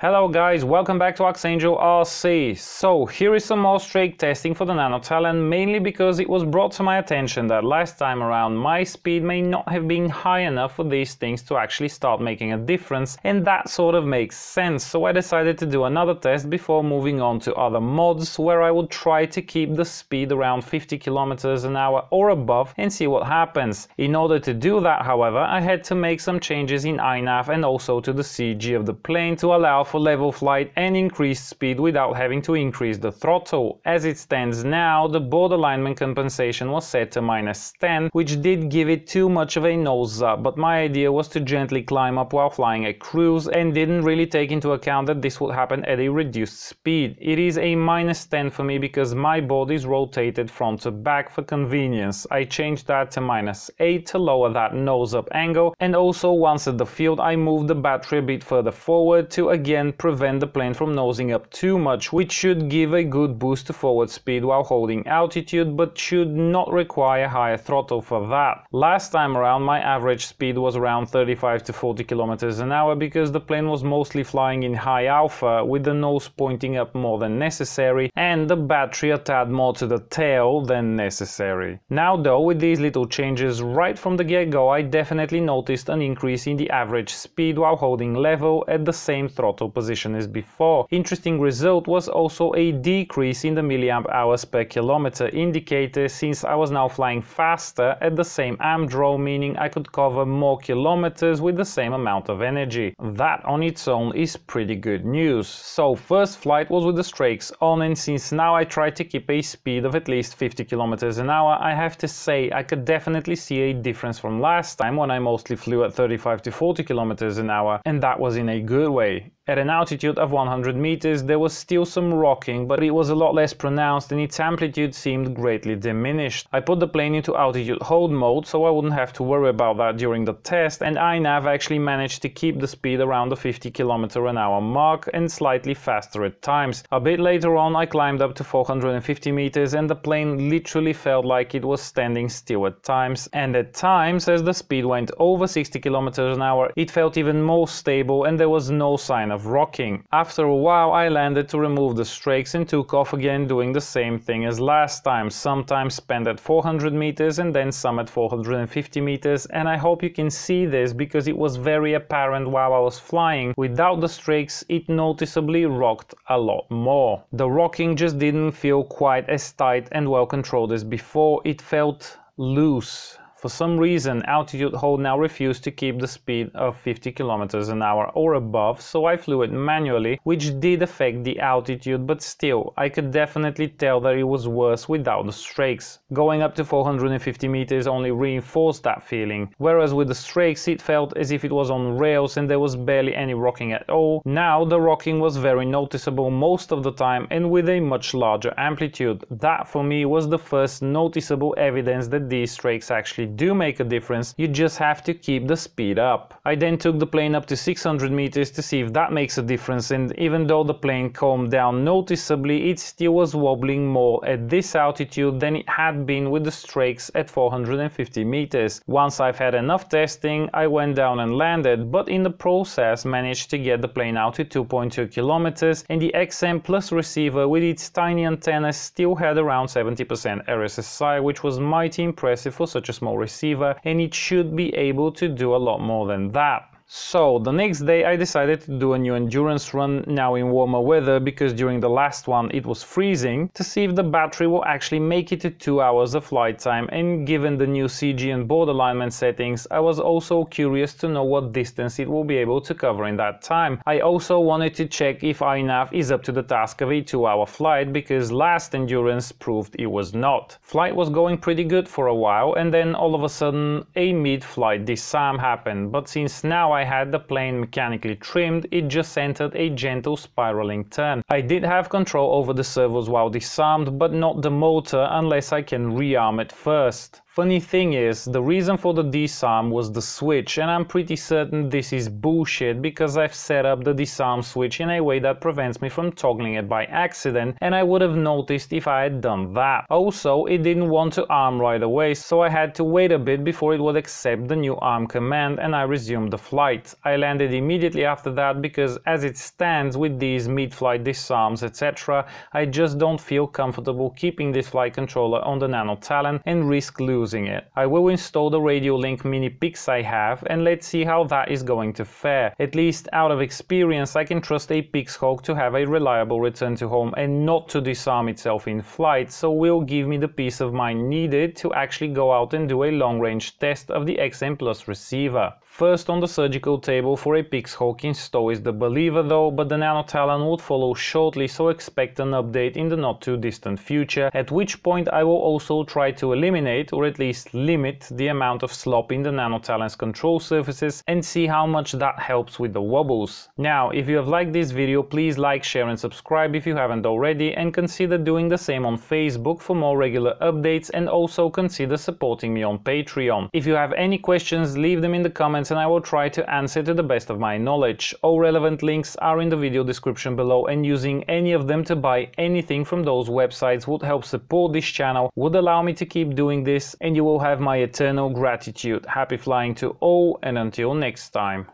Hello guys, welcome back to Arxangel RC. So here is some more strake testing for the Nano Talon, mainly because it was brought to my attention that last time around my speed may not have been high enough for these things to actually start making a difference, and that sort of makes sense, so I decided to do another test before moving on to other mods, where I would try to keep the speed around 50 kilometers an hour or above and see what happens. In order to do that, however, I had to make some changes in iNav and also to the CG of the plane to allow for level flight and increased speed without having to increase the throttle. As it stands now, the board alignment compensation was set to minus 10, which did give it too much of a nose up, but my idea was to gently climb up while flying a cruise and didn't really take into account that this would happen at a reduced speed. It is a minus 10 for me because my board is rotated front to back for convenience. I changed that to minus 8 to lower that nose up angle and also once at the field I moved the battery a bit further forward to again prevent the plane from nosing up too much, which should give a good boost to forward speed while holding altitude, but should not require higher throttle for that. Last time around, my average speed was around 35 to 40 kilometers an hour because the plane was mostly flying in high alpha, with the nose pointing up more than necessary, and the battery a tad more to the tail than necessary. Now though, with these little changes right from the get-go, I definitely noticed an increase in the average speed while holding level at the same throttle position as before. Interesting result was also a decrease in the milliamp hours per kilometer indicator since I was now flying faster at the same amp draw meaning I could cover more kilometers with the same amount of energy. That on its own is pretty good news. So first flight was with the strakes on and since now I try to keep a speed of at least 50 kilometers an hour I have to say I could definitely see a difference from last time when I mostly flew at 35 to 40 kilometers an hour and that was in a good way. At an altitude of 100 meters there was still some rocking, but it was a lot less pronounced and its amplitude seemed greatly diminished. I put the plane into altitude hold mode so I wouldn't have to worry about that during the test and iNav actually managed to keep the speed around the 50 km an hour mark and slightly faster at times. A bit later on I climbed up to 450 meters and the plane literally felt like it was standing still at times and at times as the speed went over 60 km an hour it felt even more stable and there was no sign of of rocking. After a while I landed to remove the strakes and took off again doing the same thing as last time, sometimes spent at 400 meters and then some at 450 meters and I hope you can see this because it was very apparent while I was flying. Without the strakes it noticeably rocked a lot more. The rocking just didn't feel quite as tight and well controlled as before, it felt loose for some reason, altitude hold now refused to keep the speed of 50 km an hour or above, so I flew it manually, which did affect the altitude, but still, I could definitely tell that it was worse without the strakes. Going up to 450 meters only reinforced that feeling, whereas with the strakes it felt as if it was on rails and there was barely any rocking at all. Now the rocking was very noticeable most of the time and with a much larger amplitude. That for me was the first noticeable evidence that these strakes actually do make a difference, you just have to keep the speed up. I then took the plane up to 600 meters to see if that makes a difference and even though the plane calmed down noticeably, it still was wobbling more at this altitude than it had been with the strakes at 450 meters. Once I've had enough testing, I went down and landed, but in the process managed to get the plane out to 2.2 kilometers and the XM Plus receiver with its tiny antenna still had around 70% RSSI, which was mighty impressive for such a small receiver and it should be able to do a lot more than that. So the next day I decided to do a new endurance run now in warmer weather because during the last one it was freezing to see if the battery will actually make it to 2 hours of flight time and given the new CG and board alignment settings I was also curious to know what distance it will be able to cover in that time. I also wanted to check if iNav is up to the task of a 2 hour flight because last endurance proved it was not. Flight was going pretty good for a while and then all of a sudden a mid-flight disarm happened but since now I had the plane mechanically trimmed, it just entered a gentle spiraling turn. I did have control over the servos while disarmed, but not the motor unless I can rearm it first. Funny thing is, the reason for the disarm was the switch and I'm pretty certain this is bullshit because I've set up the disarm switch in a way that prevents me from toggling it by accident and I would have noticed if I had done that. Also, it didn't want to arm right away so I had to wait a bit before it would accept the new arm command and I resumed the flight. I landed immediately after that because as it stands with these mid-flight disarms etc I just don't feel comfortable keeping this flight controller on the Nano Talon and risk losing it. I will install the Radiolink Mini Pix I have and let's see how that is going to fare. At least out of experience I can trust a Pixhawk to have a reliable return to home and not to disarm itself in flight so will give me the peace of mind needed to actually go out and do a long range test of the XM Plus receiver. First on the surgical table for a Pixhawk install is the Believer though, but the Nano Talon would follow shortly so expect an update in the not too distant future, at which point I will also try to eliminate or at least limit the amount of slop in the Nano Talon's control surfaces and see how much that helps with the wobbles. Now, if you have liked this video, please like, share and subscribe if you haven't already and consider doing the same on Facebook for more regular updates and also consider supporting me on Patreon. If you have any questions, leave them in the comments and I will try to answer to the best of my knowledge. All relevant links are in the video description below and using any of them to buy anything from those websites would help support this channel, would allow me to keep doing this and you will have my eternal gratitude. Happy flying to all and until next time.